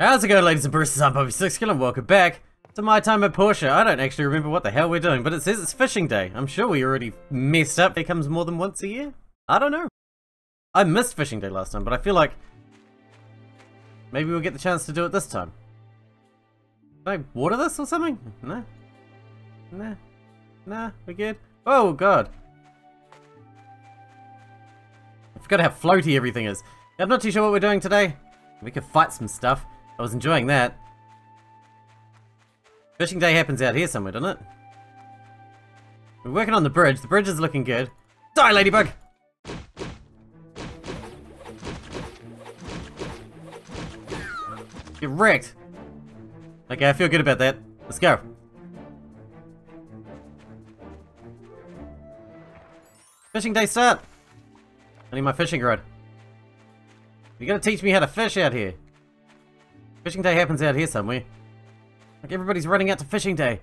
How's it going ladies and bruises, I'm Bobby Sixkilla and welcome back to my time at Portia. I don't actually remember what the hell we're doing, but it says it's fishing day. I'm sure we already messed up. It comes more than once a year? I don't know. I missed fishing day last time, but I feel like maybe we'll get the chance to do it this time. Can I water this or something? No. Nah. Nah, we're good. Oh god. I forgot how floaty everything is. I'm not too sure what we're doing today. We could fight some stuff. I was enjoying that. Fishing day happens out here somewhere, doesn't it? We're working on the bridge. The bridge is looking good. Die, ladybug! Get wrecked! Okay, I feel good about that. Let's go. Fishing day start! I need my fishing rod. You gotta teach me how to fish out here. Fishing day happens out here somewhere. Like everybody's running out to fishing day.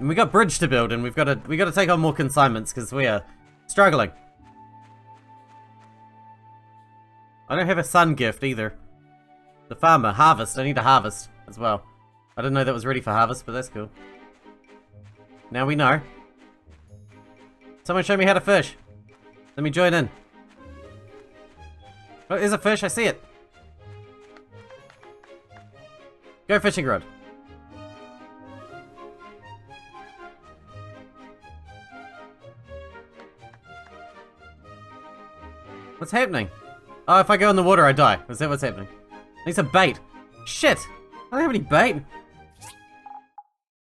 And we got bridge to build and we've got to we got to take on more consignments because we are struggling. I don't have a sun gift either. The farmer, harvest. I need to harvest as well. I didn't know that was ready for harvest, but that's cool. Now we know. Someone show me how to fish. Let me join in. Oh, there's a fish. I see it. Go fishing rod. What's happening? Oh, if I go in the water, I die. Is that what's happening? I need some bait. Shit! I don't have any bait.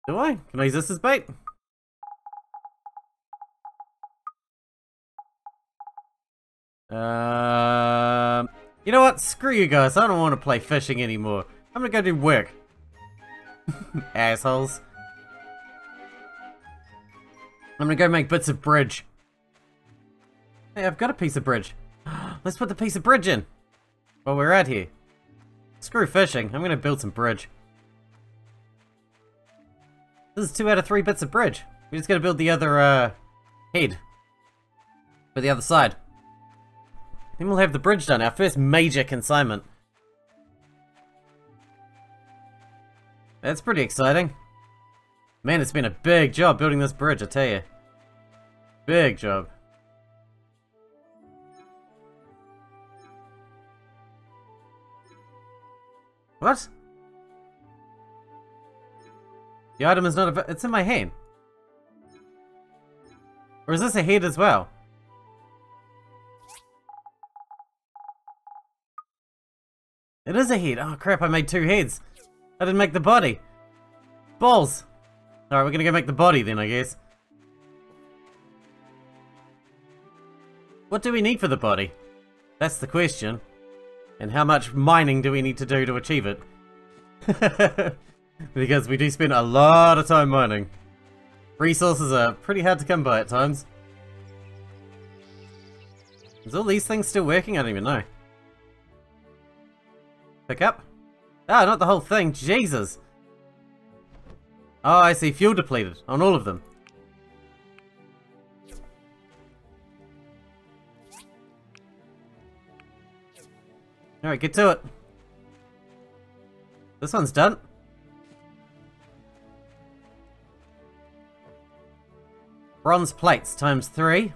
Do I? Can I use this as bait? Um, you know what? Screw you guys. I don't want to play fishing anymore. I'm gonna go do work. Assholes. I'm gonna go make bits of bridge. Hey, I've got a piece of bridge. Let's put the piece of bridge in. While we're out here. Screw fishing. I'm gonna build some bridge. This is two out of three bits of bridge. We're just gotta build the other, uh, head. For the other side. Then we'll have the bridge done, our first major consignment. That's pretty exciting. Man, it's been a big job building this bridge, I tell you. Big job. What? The item is not. It's in my hand. Or is this a head as well? It is a head. Oh crap, I made two heads. I didn't make the body. Balls. Alright, we're gonna go make the body then, I guess. What do we need for the body? That's the question. And how much mining do we need to do to achieve it? because we do spend a lot of time mining. Resources are pretty hard to come by at times. Is all these things still working? I don't even know. Pick up? Ah, not the whole thing. Jesus. Oh, I see. Fuel depleted on all of them. Alright, get to it. This one's done. Bronze plates times three.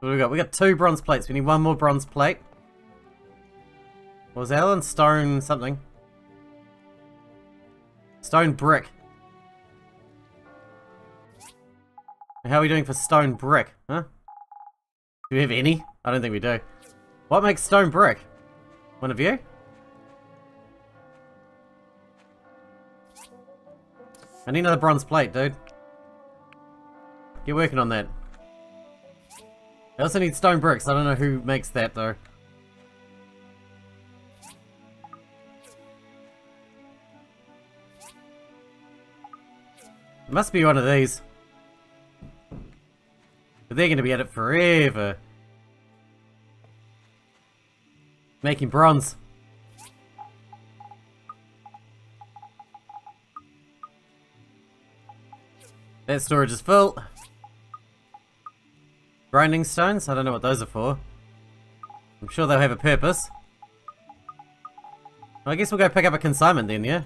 What do we got? We got two bronze plates. We need one more bronze plate. Was Alan Stone something? Stone brick. How are we doing for stone brick? Huh? Do we have any? I don't think we do. What makes stone brick? One of you? I need another bronze plate, dude. Get working on that. I also need stone bricks. I don't know who makes that, though. Must be one of these. But they're to be at it forever. Making bronze. That storage is full. Grinding stones? I don't know what those are for. I'm sure they'll have a purpose. I guess we'll go pick up a consignment then, yeah?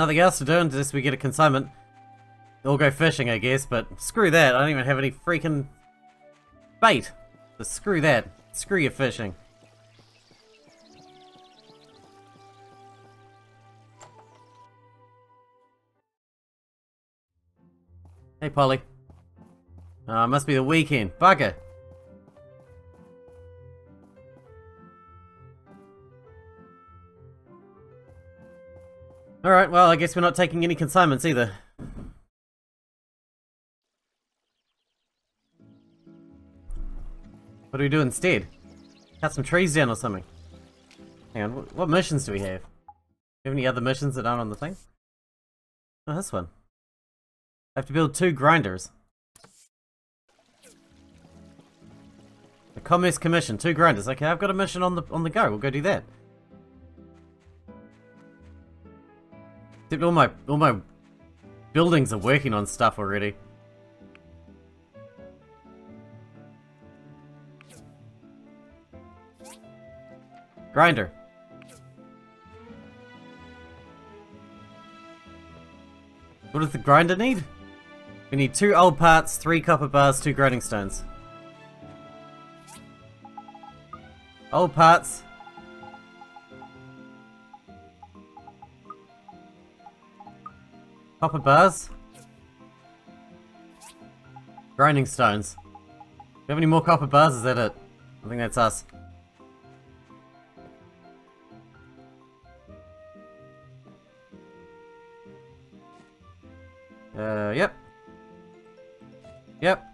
Nothing else to do unless we get a consignment. We'll go fishing, I guess, but screw that. I don't even have any freaking bait. Screw that. Screw your fishing. Hey, Polly. Uh, must be the weekend. Bugger. Alright, well, I guess we're not taking any consignments either. What do we do instead? Cut some trees down or something. Hang on, what missions do we have? Do we have any other missions that aren't on the thing? Oh, this one. I have to build two grinders. The Commerce Commission, two grinders. Okay, I've got a mission on the on the go. We'll go do that. All my all my buildings are working on stuff already. Grinder. What does the grinder need? We need two old parts, three copper bars, two grinding stones. Old parts. Copper bars. Grinding stones. Do we have any more copper bars? Is that it? I think that's us. Uh, yep. Yep.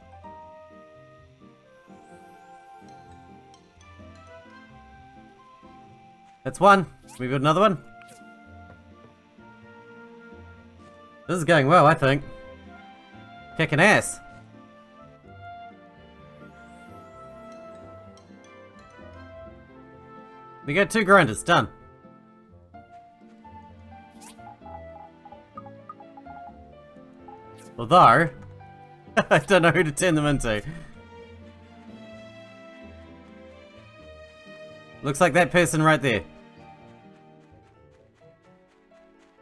That's one. We got another one. This is going well, I think. Kicking ass. We got two grinders, done. Although, I don't know who to turn them into. Looks like that person right there.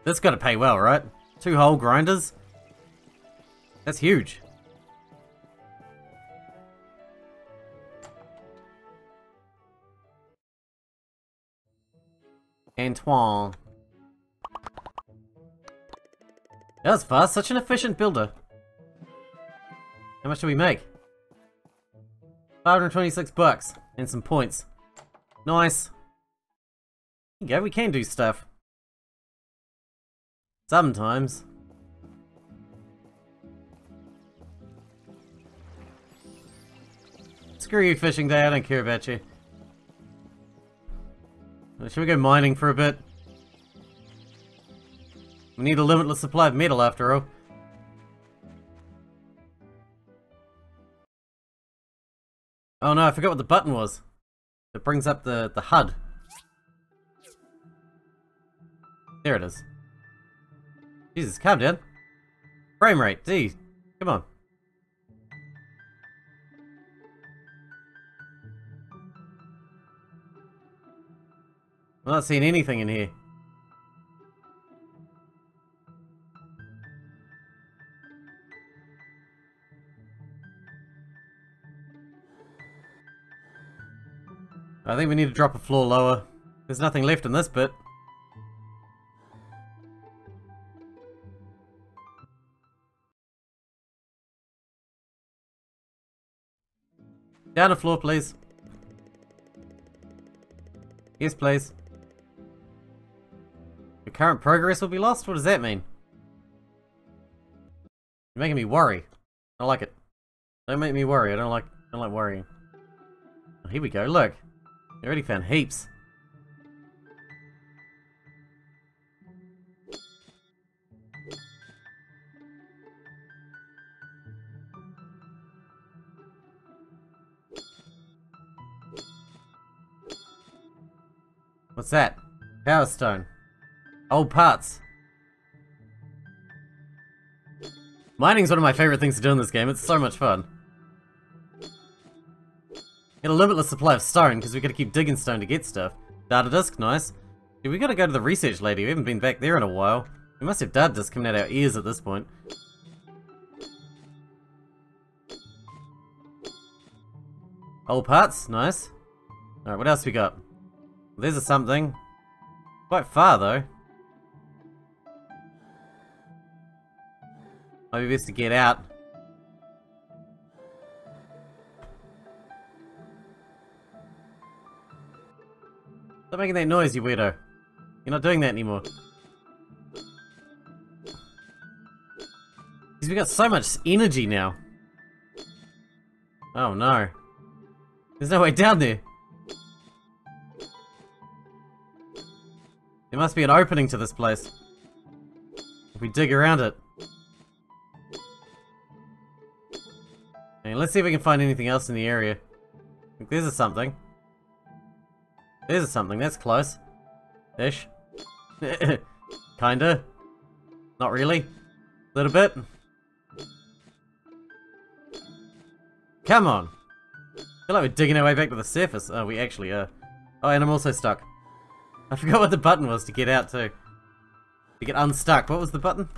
That's gotta pay well, right? Two whole grinders? That's huge. Antoine. That was fast, such an efficient builder. How much do we make? 526 bucks and some points. Nice. Go, we can do stuff. Sometimes. Screw you, fishing day, I don't care about you. Should we go mining for a bit? We need a limitless supply of metal after all. Oh no, I forgot what the button was. It brings up the, the HUD. There it is. Jesus, calm down. Frame rate, D. Come on. I'm not seeing anything in here. I think we need to drop a floor lower. There's nothing left in this bit. Down the floor, please. Yes, please. The current progress will be lost? What does that mean? You're making me worry. I like it. Don't make me worry. I don't like I don't like worrying. Oh, here we go. Look. I already found heaps. What's that? Power stone. Old parts. Mining's one of my favorite things to do in this game. It's so much fun. Get a limitless supply of stone, because we gotta keep digging stone to get stuff. Data disk, nice. Dude, we gotta go to the research lady. We haven't been back there in a while. We must have data disk coming out our ears at this point. Old parts, nice. Alright, what else we got? There's a something. Quite far, though. Maybe best to get out. Stop making that noise, you weirdo. You're not doing that anymore. Because we got so much energy now. Oh no. There's no way down there. There must be an opening to this place. If we dig around it. Okay, let's see if we can find anything else in the area. There's a something. There's a something, that's close. Ish. Kinda. Not really. A little bit. Come on! I feel like we're digging our way back to the surface. Oh, we actually are. Oh, and I'm also stuck. I forgot what the button was to get out too. To get unstuck. What was the button?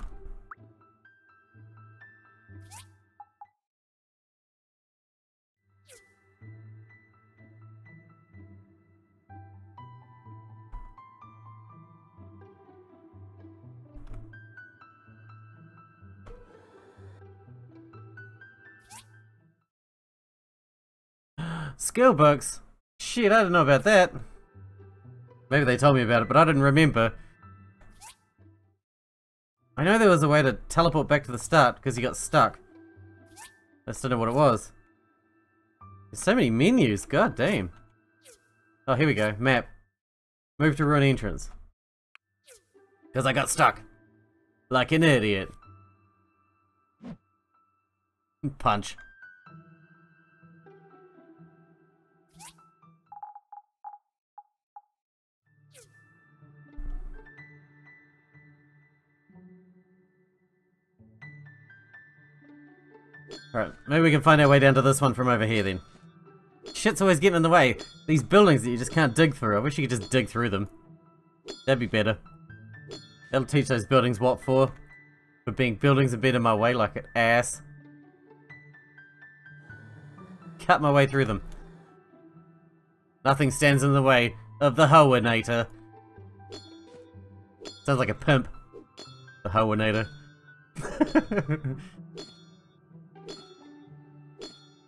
Skill books? Shit, I don't know about that. Maybe they told me about it, but I didn't remember. I know there was a way to teleport back to the start because he got stuck. I just don't know what it was. There's so many menus, god damn. Oh, here we go. Map. Move to ruin entrance. Because I got stuck. Like an idiot. Punch. Alright, maybe we can find our way down to this one from over here then. Shit's always getting in the way. These buildings that you just can't dig through. I wish you could just dig through them. That'd be better. That'll teach those buildings what for. For being buildings a bit in my way like an ass. Cut my way through them. Nothing stands in the way of the Hoenator. Sounds like a pimp. The Hoenator.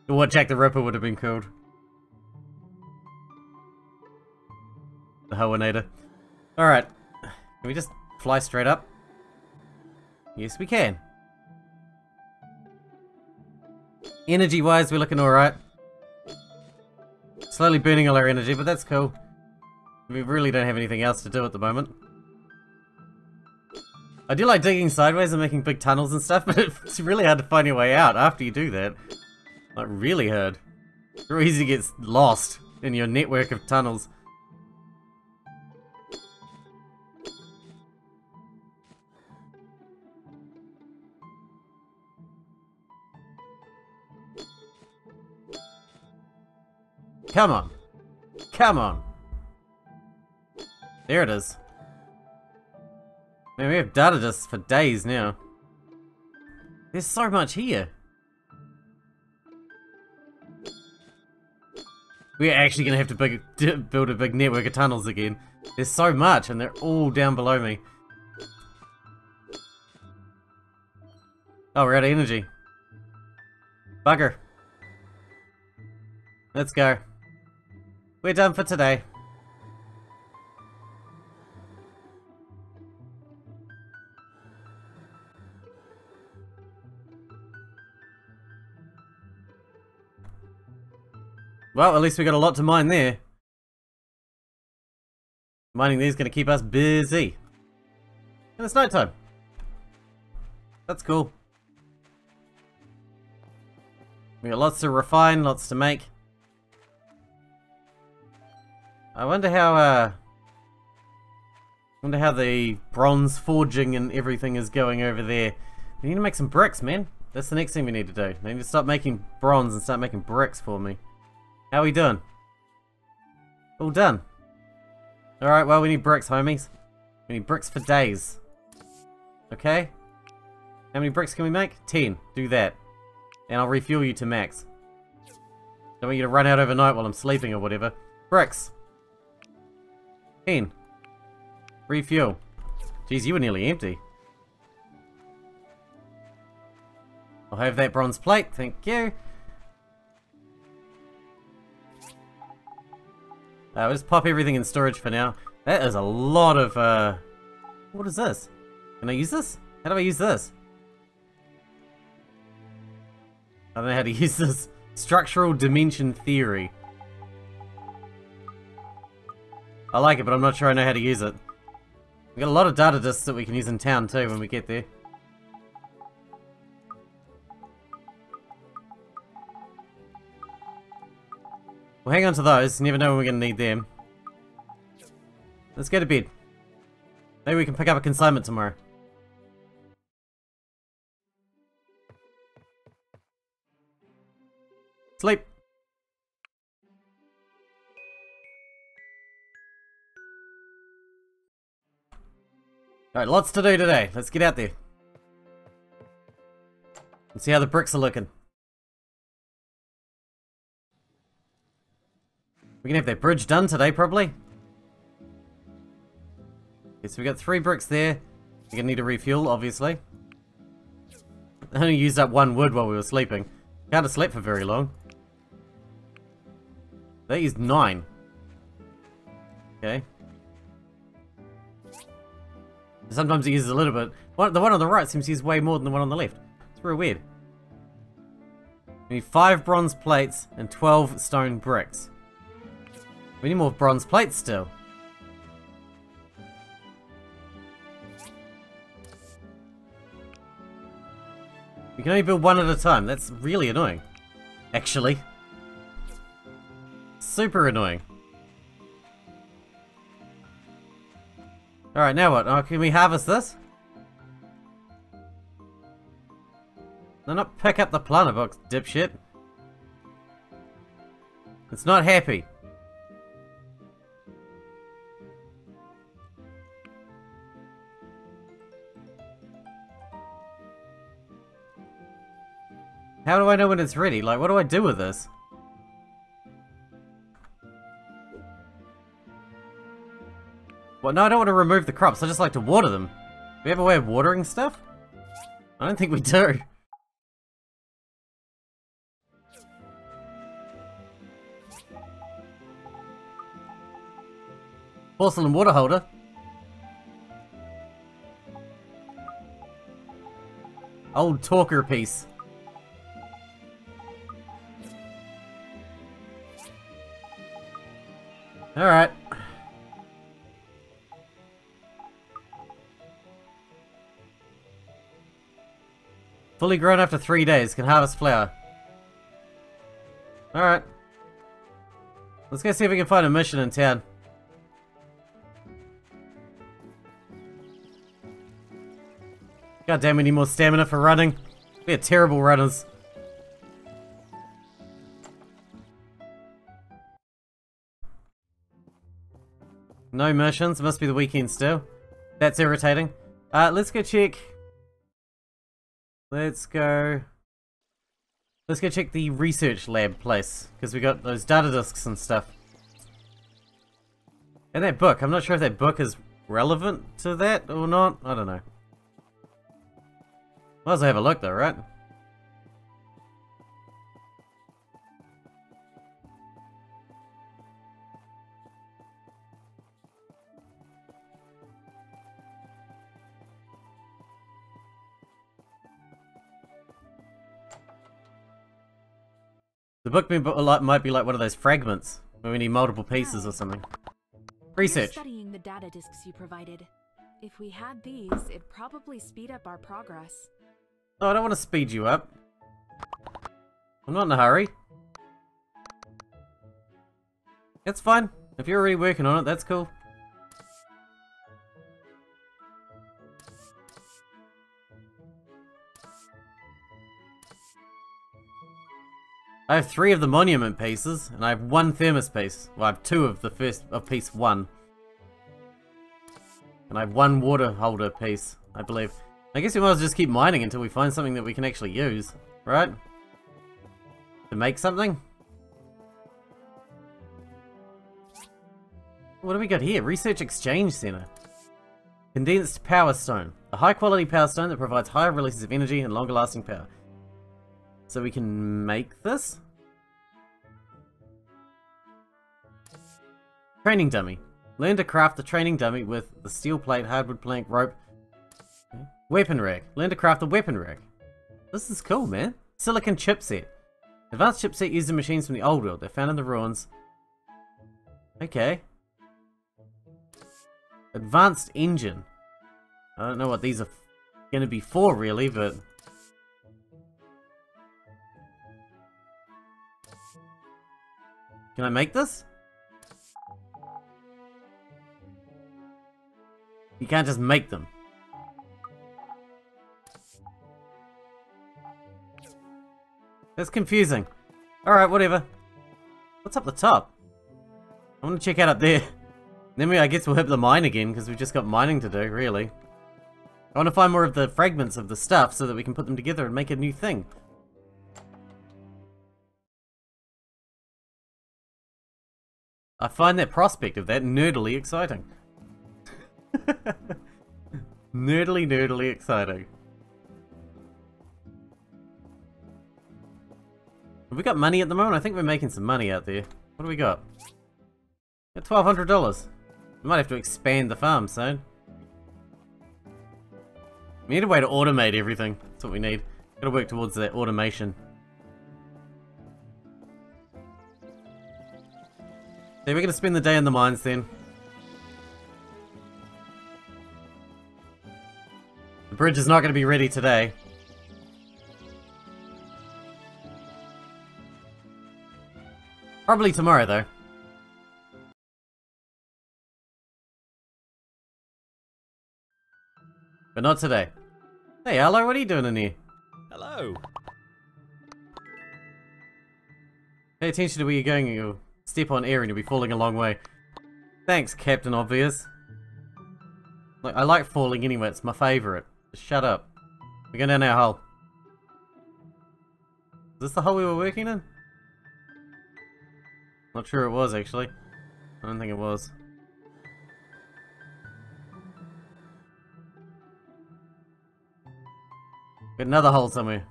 What Jack the Ripper would have been called. The Hoenator. Alright. Can we just fly straight up? Yes, we can. Energy-wise, we're looking alright. Slowly burning all our energy, but that's cool. We really don't have anything else to do at the moment. I do like digging sideways and making big tunnels and stuff, but it's really hard to find your way out after you do that. Like, really hard. Real easy to get lost in your network of tunnels. Come on. Come on. There it is. Man, we have data disks for days now. There's so much here. We're actually going to have to big, build a big network of tunnels again. There's so much, and they're all down below me. Oh, we're out of energy. Bugger. Let's go. We're done for today. Well, at least we got a lot to mine there. Mining these is going to keep us busy. And it's night time. That's cool. We got lots to refine, lots to make. I wonder how, uh... wonder how the bronze forging and everything is going over there. We need to make some bricks, man. That's the next thing we need to do. We need to stop making bronze and start making bricks for me. How are we doing? All done. Alright, well, we need bricks, homies. We need bricks for days. Okay? How many bricks can we make? Ten. Do that. And I'll refuel you to max. Don't want you to run out overnight while I'm sleeping or whatever. Bricks. Ten. Refuel. Jeez, you were nearly empty. I'll have that bronze plate, thank you. Uh, we'll just pop everything in storage for now. That is a lot of, uh... What is this? Can I use this? How do I use this? I don't know how to use this. Structural dimension theory. I like it, but I'm not sure I know how to use it. We've got a lot of data disks that we can use in town too when we get there. We'll hang on to those, never know when we're going to need them. Let's go to bed. Maybe we can pick up a consignment tomorrow. Sleep. Alright, lots to do today. Let's get out there. And see how the bricks are looking. We can have that bridge done today, probably. Okay, so we got three bricks there. We're gonna need a refuel, obviously. I only used up one wood while we were sleeping. Can't have slept for very long. That is nine. Okay. Sometimes it uses a little bit. One, the one on the right seems to use way more than the one on the left. It's real weird. We need five bronze plates and 12 stone bricks. We need more bronze plates still. We can only build one at a time. That's really annoying. Actually super annoying. Alright, now what? Oh, can we harvest this? No, not pick up the planter box, dipshit. It's not happy. How do I know when it's ready? Like, what do I do with this? Well, no, I don't want to remove the crops. I just like to water them. Do we have a way of watering stuff? I don't think we do. Porcelain water holder. Old talker piece. Alright. Fully grown after three days, can harvest flower. Alright. Let's go see if we can find a mission in town. God damn, we need more stamina for running. We are terrible runners. No missions, must be the weekend still. That's irritating. Uh, let's go check Let's go... Let's go check the research lab place, because we got those data disks and stuff. And that book, I'm not sure if that book is relevant to that or not, I don't know. Might as well have a look though, right? The book might be like one of those fragments, where we need multiple pieces or something. Research. You're studying the data disks you provided. If we had these, it'd probably speed up our progress. Oh, I don't want to speed you up. I'm not in a hurry. That's fine. If you're already working on it, that's cool. I have three of the monument pieces, and I have one thermos piece. Well, I have two of the first of piece one. And I have one water holder piece, I believe. I guess we might as well just keep mining until we find something that we can actually use, right? To make something? What do we got here? Research Exchange Center. Condensed Power Stone. A high quality power stone that provides higher releases of energy and longer lasting power. So we can make this? Training dummy. Learn to craft the training dummy with the steel plate, hardwood plank, rope. Weapon rack. Learn to craft a weapon rack. This is cool, man. Silicon chipset. Advanced chipset used in machines from the old world. They're found in the ruins. Okay. Advanced engine. I don't know what these are going to be for, really, but... Can I make this? You can't just make them. That's confusing. Alright, whatever. What's up the top? I want to check out up there. Then we, I guess we'll hit the mine again, because we've just got mining to do, really. I want to find more of the fragments of the stuff so that we can put them together and make a new thing. I find that prospect of that nerdily exciting. nerdily, nerdily exciting. Have we got money at the moment? I think we're making some money out there. What do we got? Got $1,200. We might have to expand the farm soon. We need a way to automate everything. That's what we need. Gotta work towards that automation. We're gonna spend the day in the mines then. The bridge is not gonna be ready today. Probably tomorrow though. But not today. Hey, hello, what are you doing in here? Hello. Pay attention to where you're going, you'll step on air and you'll be falling a long way. Thanks, Captain Obvious. Like, I like falling anyway, it's my favourite. Shut up. We're going down our hole. Is this the hole we were working in? Not sure it was, actually. I don't think it was. Got another hole somewhere.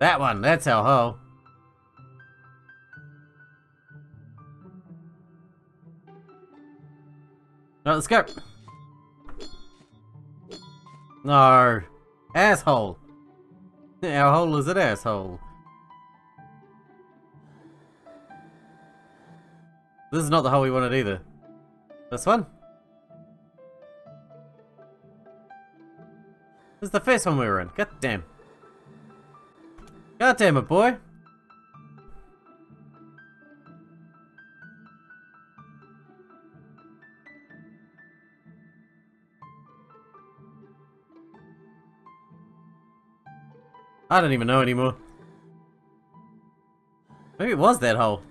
That one, that's our hole. No, let's go. No. Asshole. Our hole is an asshole. This is not the hole we wanted either. This one? This is the first one we were in. God damn. God damn it, boy. I don't even know anymore. Maybe it was that hole.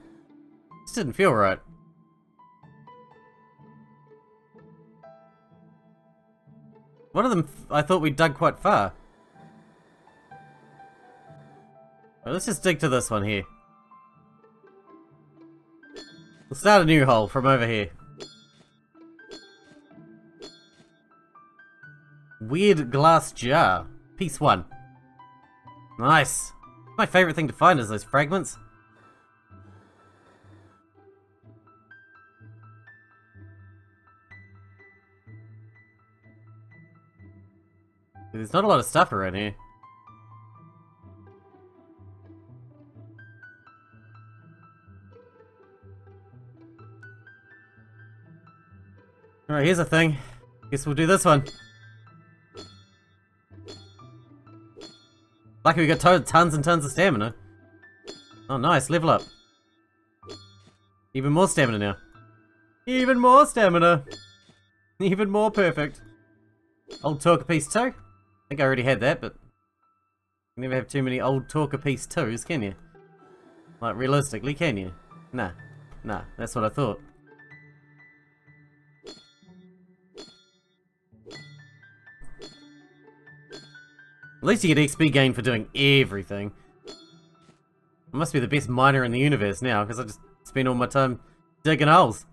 This didn't feel right. One of them, I thought we dug quite far. Let's just dig to this one here. We'll start a new hole from over here. Weird glass jar. Piece one. Nice. My favorite thing to find is those fragments. There's not a lot of stuff around here. Alright, here's a thing. Guess we'll do this one. Lucky we got tons and tons of stamina. Oh nice, level up. Even more stamina now. Even more stamina! Even more perfect. Old talker piece 2. I think I already had that, but you never have too many old talker piece 2s, can you? Like, realistically, can you? Nah. Nah, that's what I thought. At least you get XP gain for doing everything. I must be the best miner in the universe now, because I just spend all my time digging holes.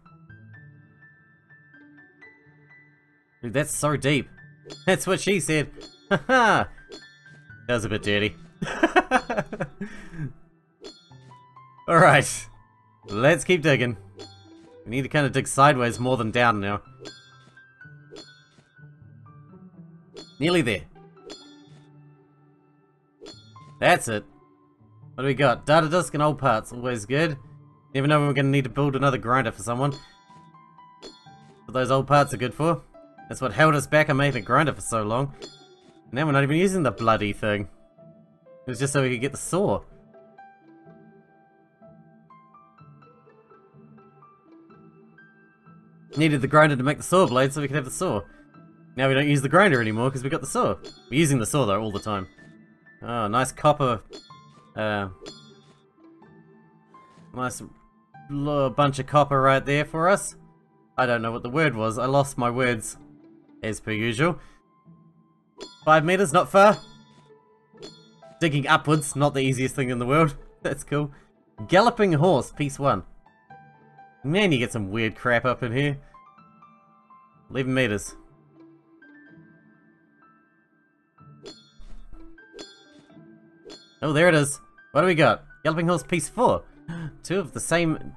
Dude, that's so deep. That's what she said. Haha! that was a bit dirty. Alright. Let's keep digging. We need to kind of dig sideways more than down now. Nearly there. That's it. What do we got? Data disk and old parts, always good. Never know when we're going to need to build another grinder for someone. What those old parts are good for. That's what held us back and made the grinder for so long. And now we're not even using the bloody thing. It was just so we could get the saw. Needed the grinder to make the saw blade so we could have the saw. Now we don't use the grinder anymore because we got the saw. We're using the saw though all the time. Oh, nice copper. Uh, nice bunch of copper right there for us. I don't know what the word was. I lost my words, as per usual. Five meters, not far. Digging upwards, not the easiest thing in the world. That's cool. Galloping horse, piece one. Man, you get some weird crap up in here. 11 meters. Oh, there it is. What do we got? Galloping Horse Piece 4. Two of the same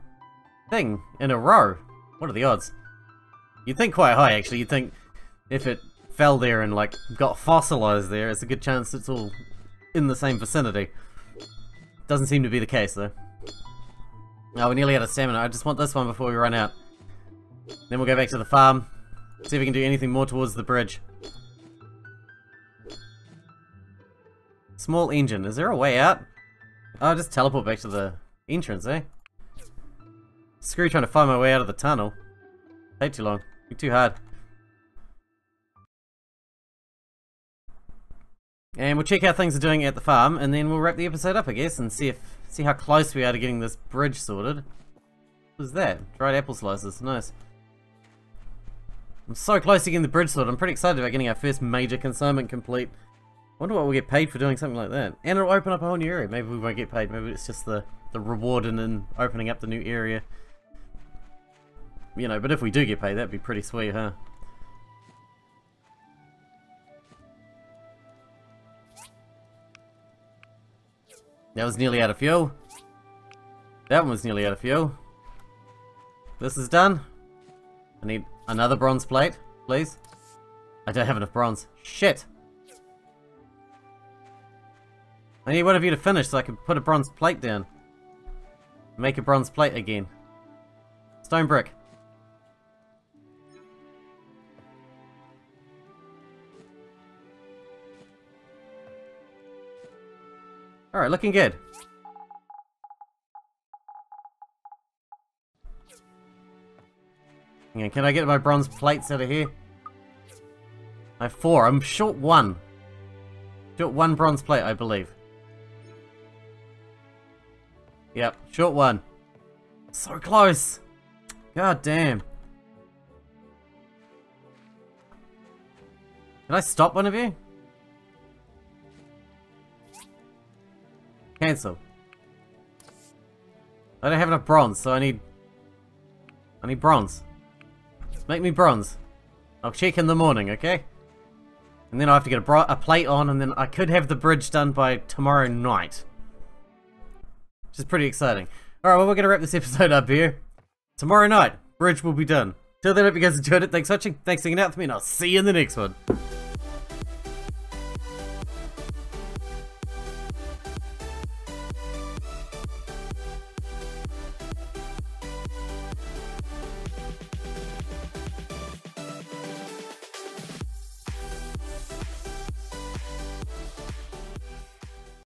thing in a row. What are the odds? You'd think quite high, actually. You'd think if it fell there and, like, got fossilized there, it's a good chance it's all in the same vicinity. Doesn't seem to be the case, though. Oh, we're nearly out of stamina. I just want this one before we run out. Then we'll go back to the farm. See if we can do anything more towards the bridge. Small engine. Is there a way out? Oh, just teleport back to the entrance, eh? Screw trying to find my way out of the tunnel. Take too long. Be too hard. And we'll check how things are doing at the farm, and then we'll wrap the episode up, I guess, and see if see how close we are to getting this bridge sorted. What was that? Dried apple slices. Nice. I'm so close to getting the bridge sorted. I'm pretty excited about getting our first major consignment complete. Wonder what we'll get paid for doing something like that. And it'll open up a whole new area. Maybe we won't get paid. Maybe it's just the, the reward and then opening up the new area. You know, but if we do get paid, that'd be pretty sweet, huh? That was nearly out of fuel. That one was nearly out of fuel. This is done. I need another bronze plate, please. I don't have enough bronze. Shit! I need one of you to finish so I can put a bronze plate down. Make a bronze plate again. Stone brick. Alright, looking good. Yeah, can I get my bronze plates out of here? I have four. I'm short one. Short one bronze plate, I believe. Yep, short one. So close. God damn. Can I stop one of you? Cancel. I don't have enough bronze, so I need... I need bronze. Just Make me bronze. I'll check in the morning, okay? And then I have to get a, a plate on, and then I could have the bridge done by tomorrow night. Which is pretty exciting. Alright, well, we're going to wrap this episode up here. Tomorrow night, bridge will be done. Till then, hope you guys enjoyed it. Thanks for watching. Thanks for hanging out with me, and I'll see you in the next one.